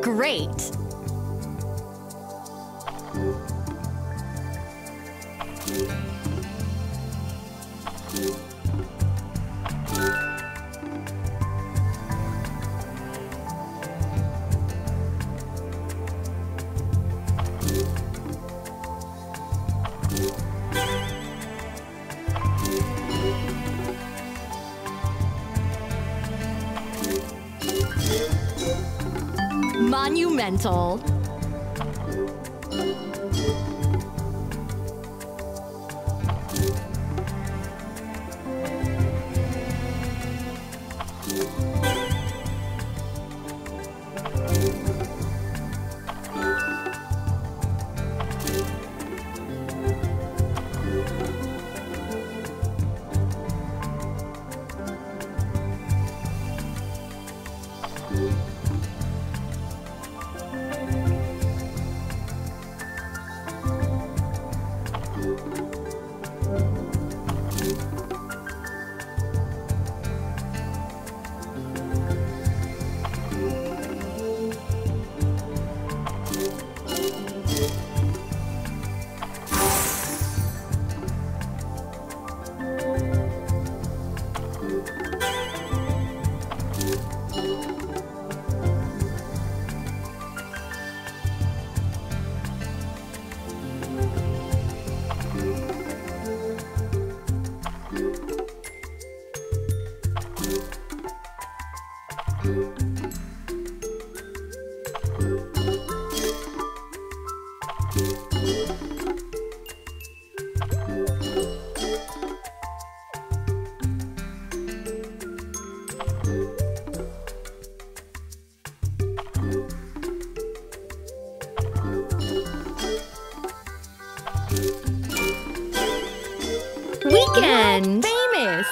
Great! Monumental. Weekend! Famous!